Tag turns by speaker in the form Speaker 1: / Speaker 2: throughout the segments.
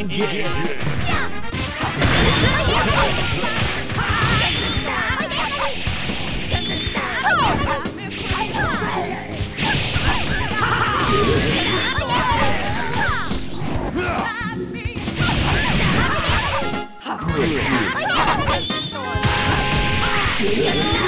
Speaker 1: in the air. Yeah.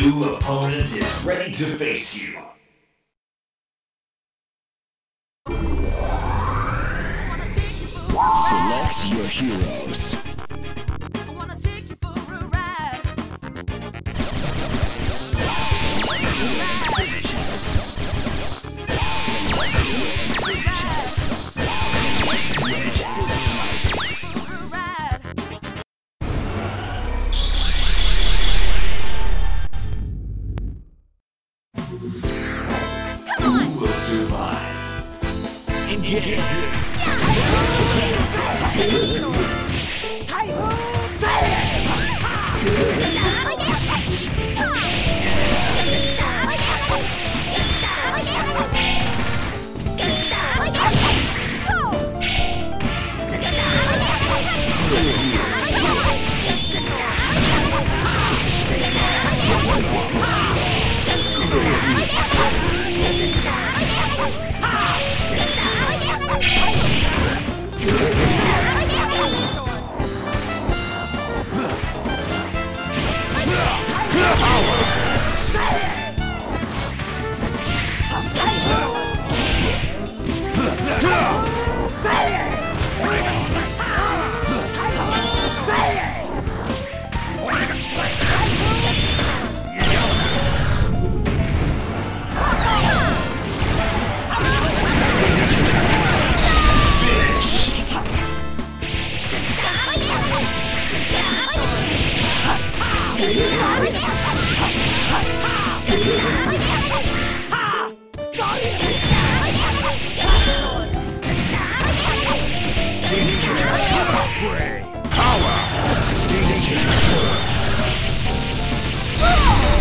Speaker 1: New opponent is ready to face you.
Speaker 2: Select your heroes.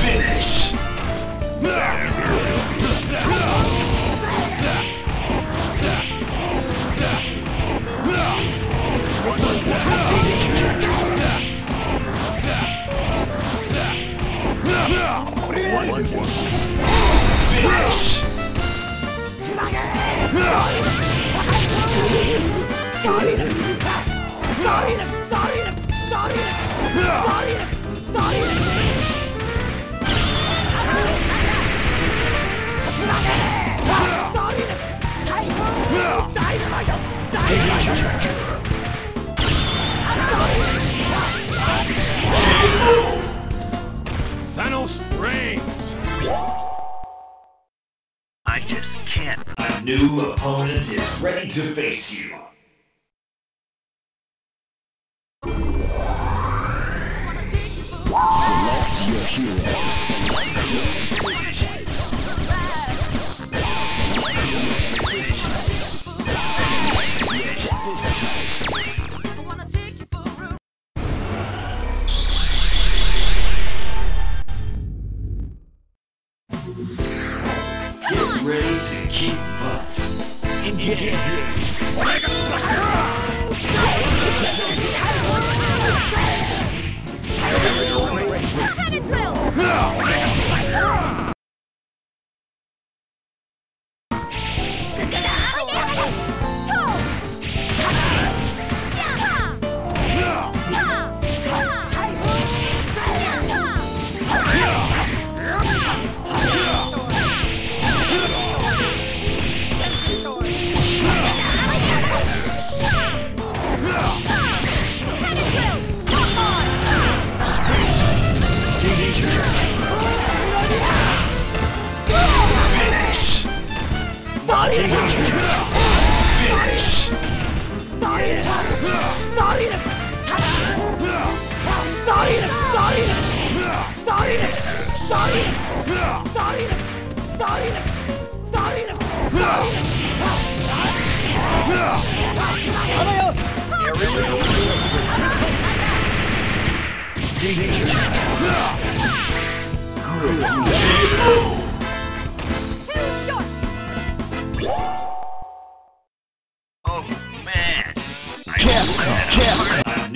Speaker 1: Finish! Finish!
Speaker 3: Thanos reigns!
Speaker 1: I just can't. A new opponent is ready to face you. Oh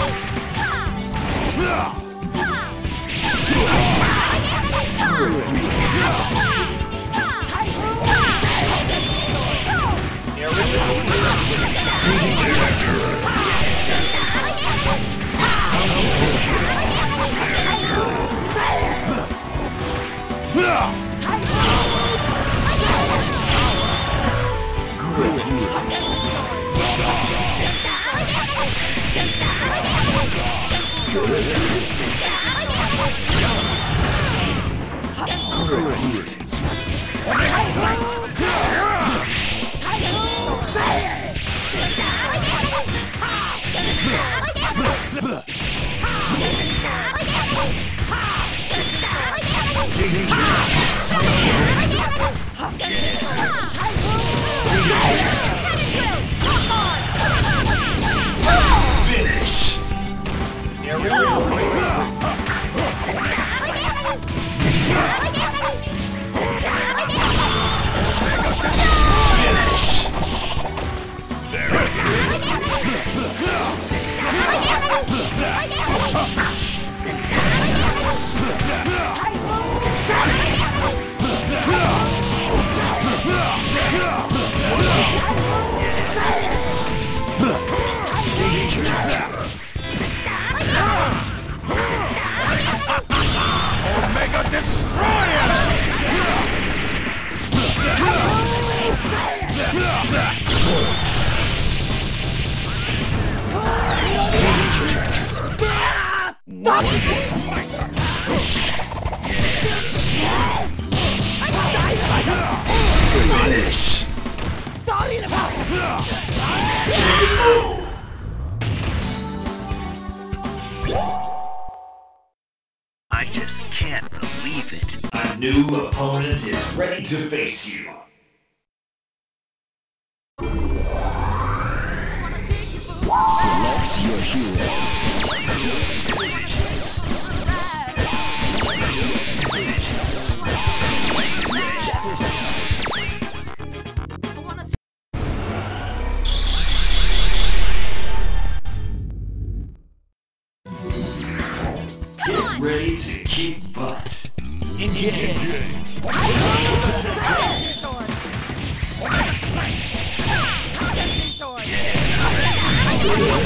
Speaker 1: Yeah! Finish! Finish!
Speaker 2: Omega
Speaker 1: Finish!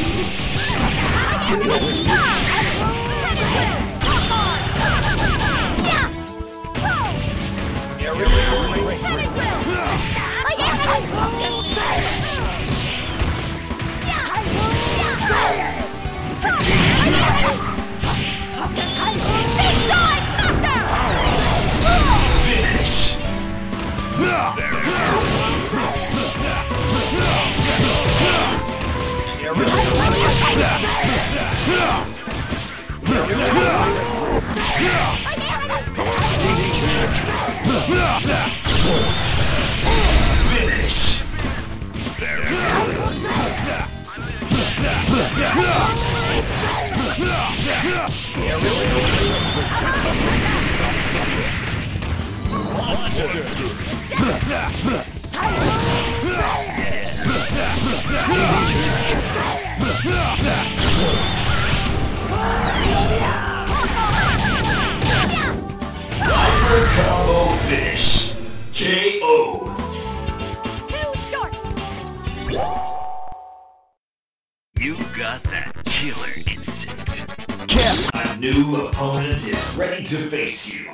Speaker 1: Finish! Yeah. Super combo finish. KO. You got that killer instinct.
Speaker 2: Cap! A
Speaker 1: new opponent is ready to face you.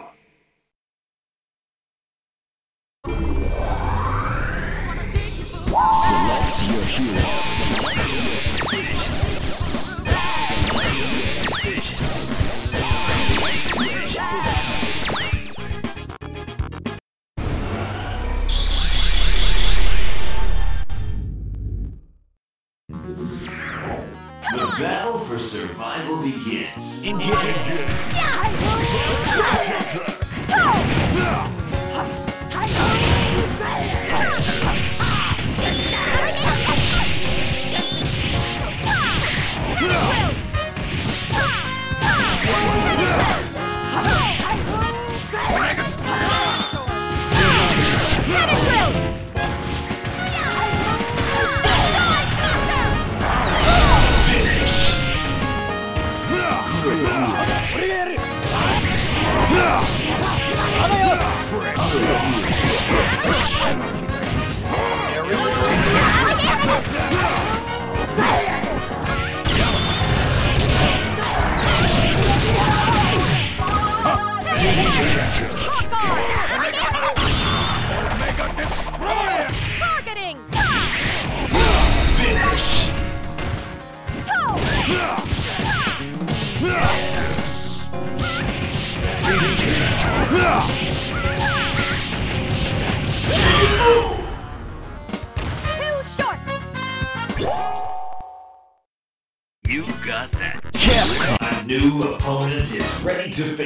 Speaker 2: just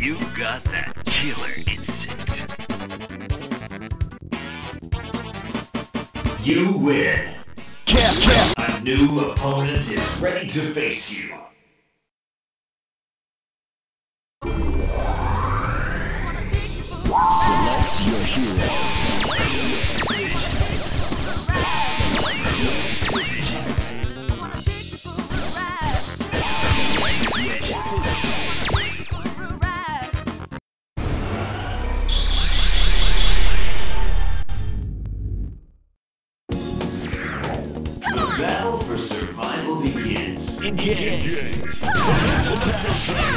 Speaker 2: You
Speaker 1: got that killer instinct. You win.
Speaker 2: Cap, cap.
Speaker 1: A new opponent is ready to face you. gang.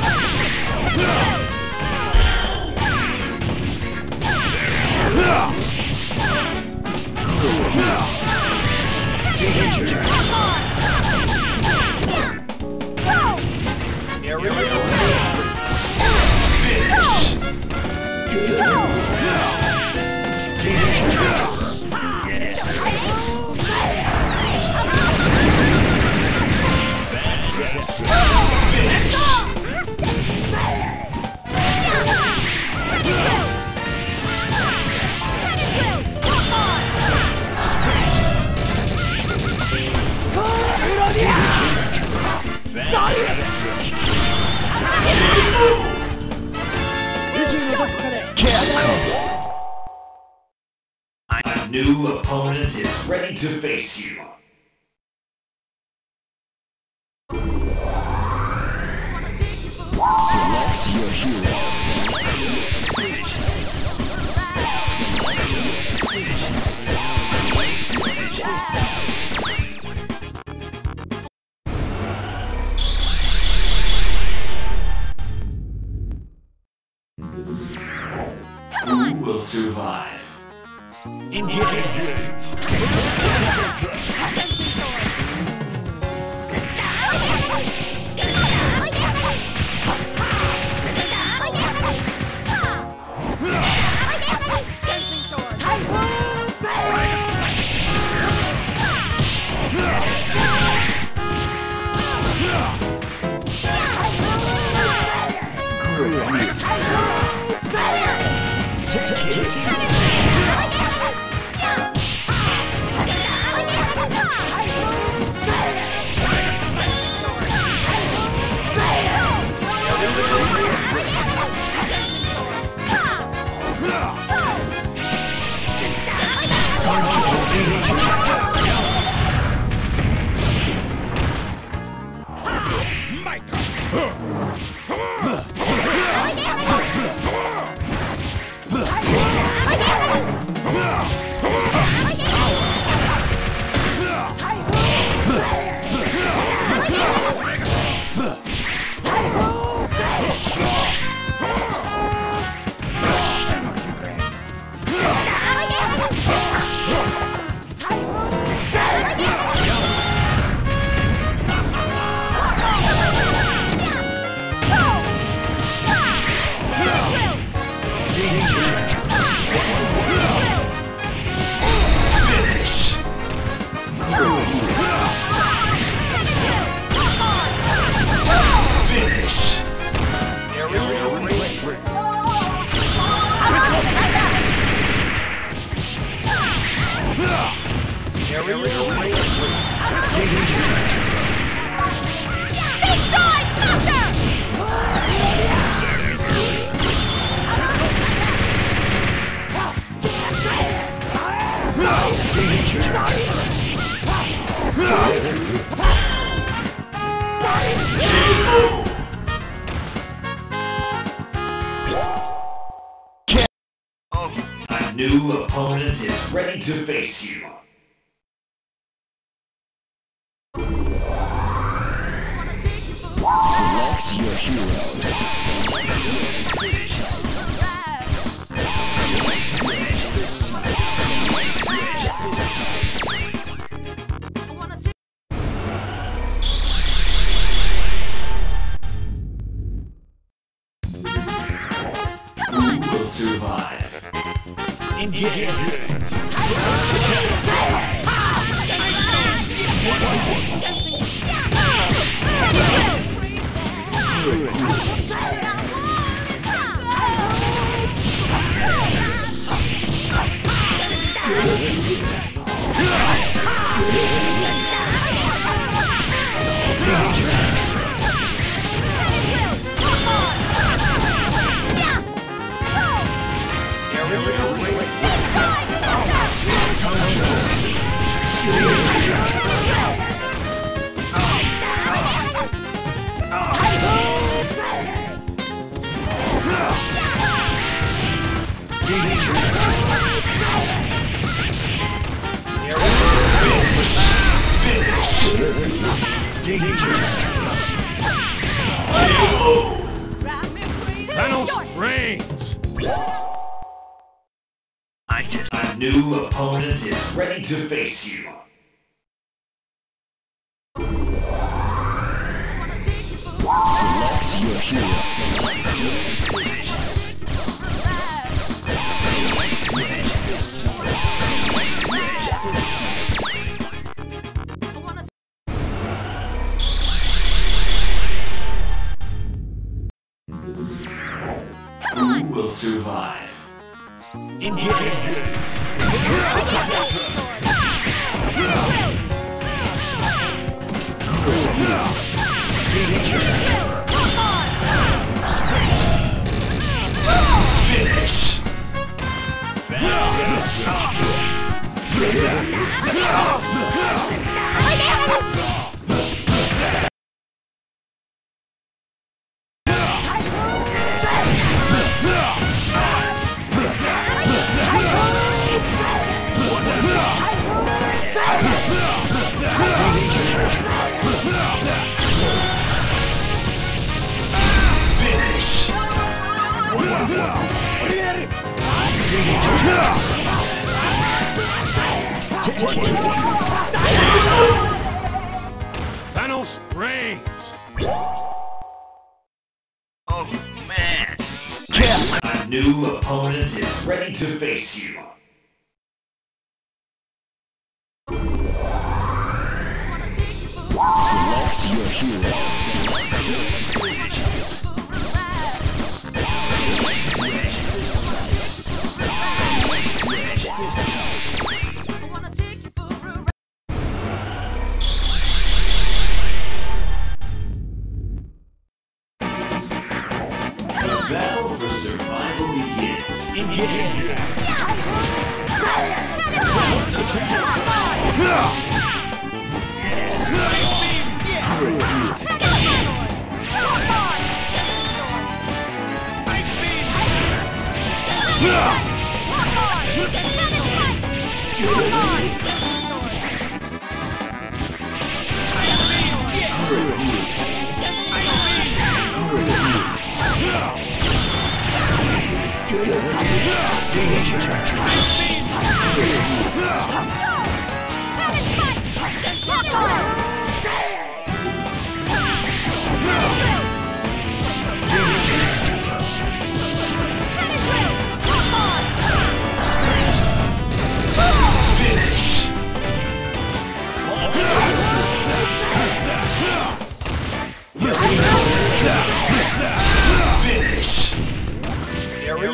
Speaker 1: Yeah.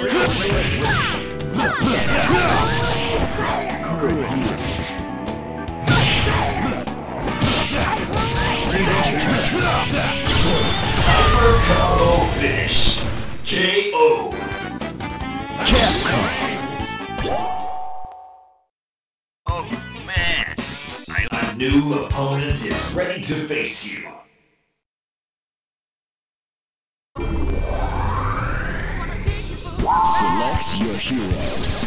Speaker 2: Oh, Super new opponent. Is ready to face
Speaker 4: Select your
Speaker 2: heroes.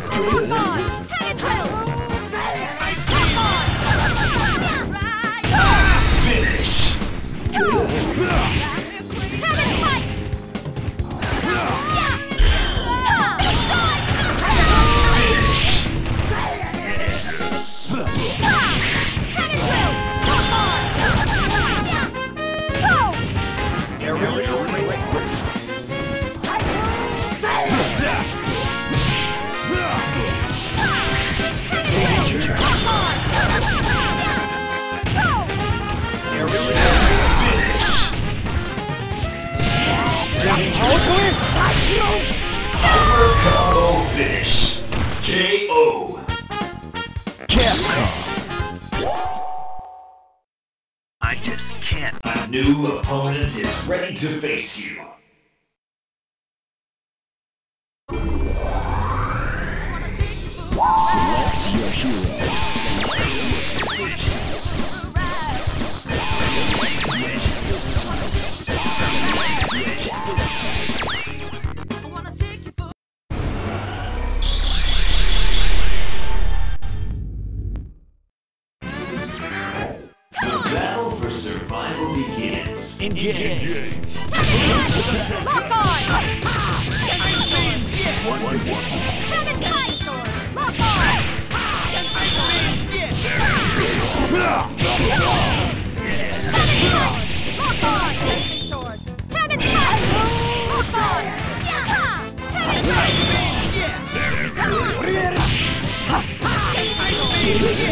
Speaker 2: Come on,
Speaker 1: Paul. New opponent is ready to face you. Begins. Finish!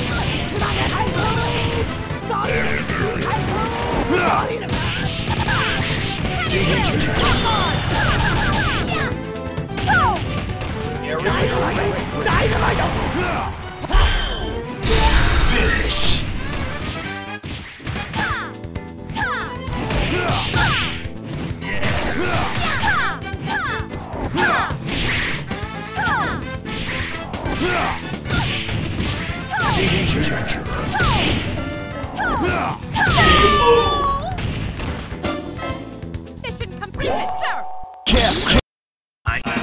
Speaker 1: Finish!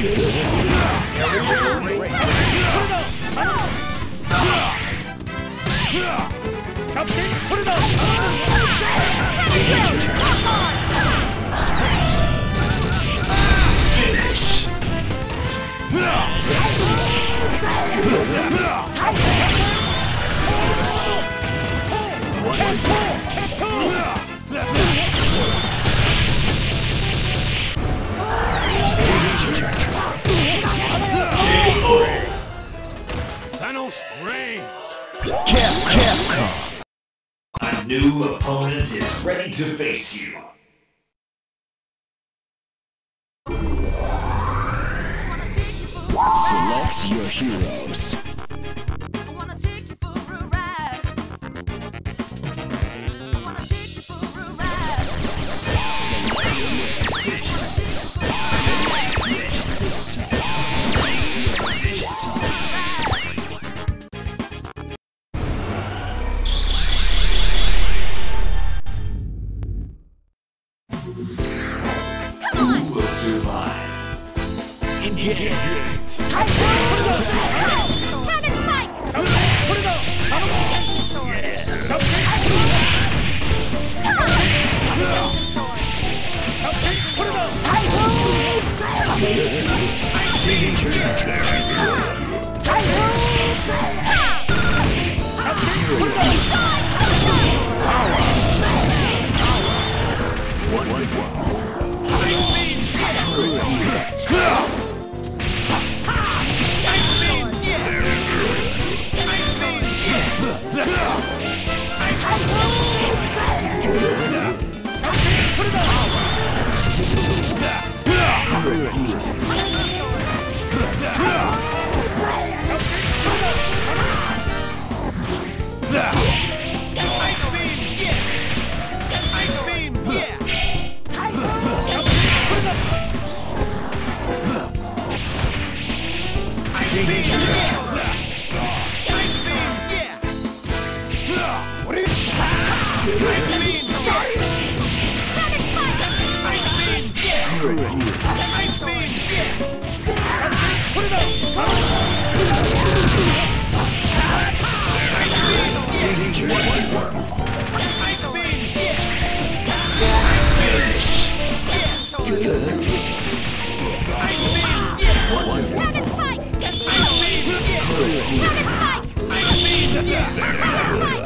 Speaker 2: Yeah. new opponent is ready to face you.
Speaker 5: Select your heroes.
Speaker 1: Cannon Spike! Cannon Spike!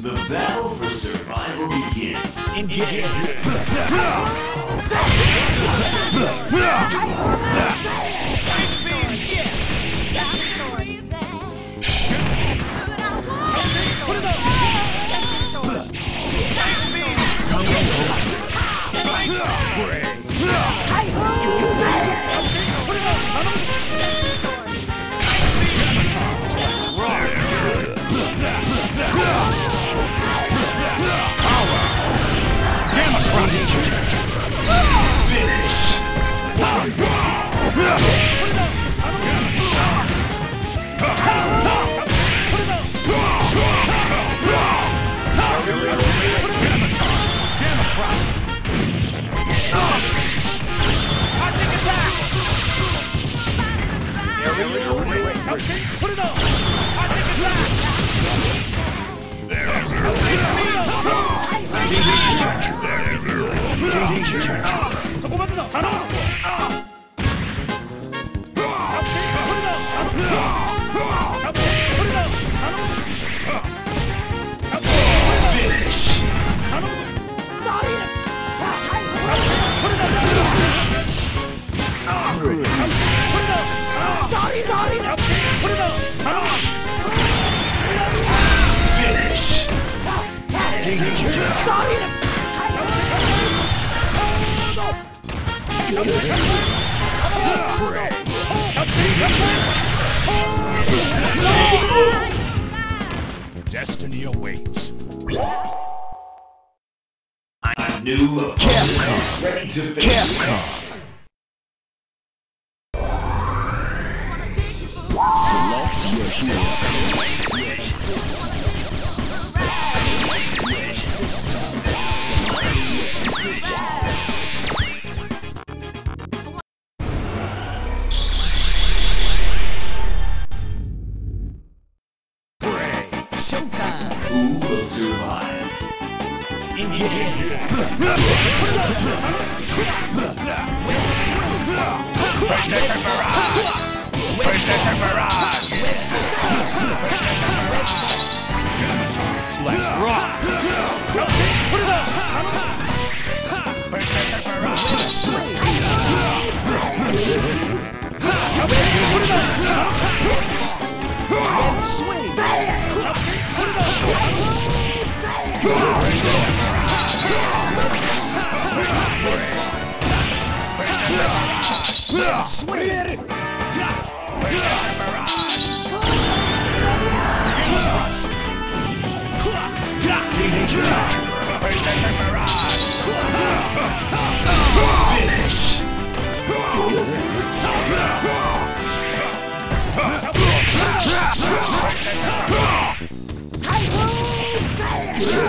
Speaker 2: The battle for survival begins. Engage.
Speaker 3: Christ. そこまでだ頼む誰
Speaker 6: Destiny awaits.
Speaker 1: A new opponent is ready to face.
Speaker 2: Capcom.
Speaker 1: Finish! Break!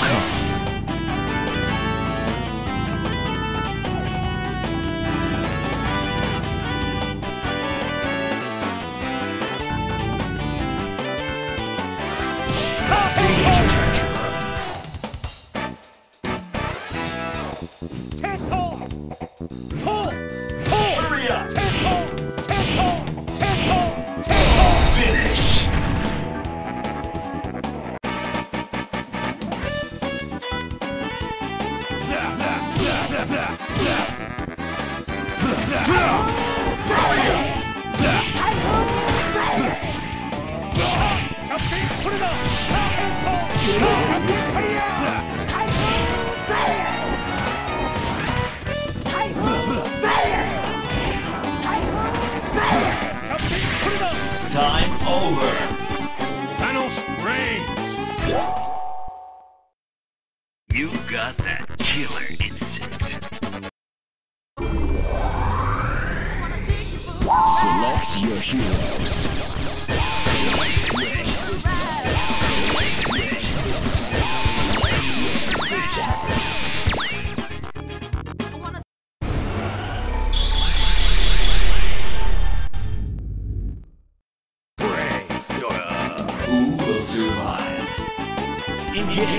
Speaker 6: Let's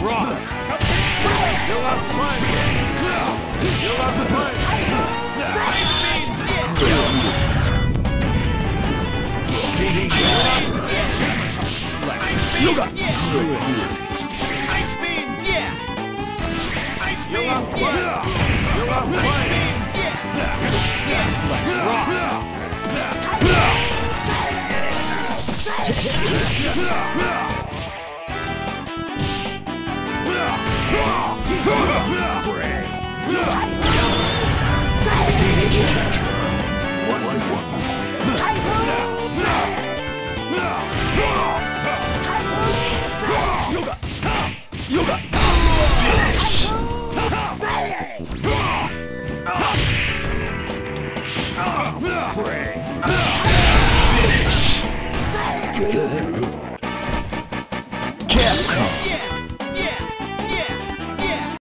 Speaker 6: rock!
Speaker 3: You'll have fun! You'll
Speaker 2: Let's rock!
Speaker 7: Yoga! Finish!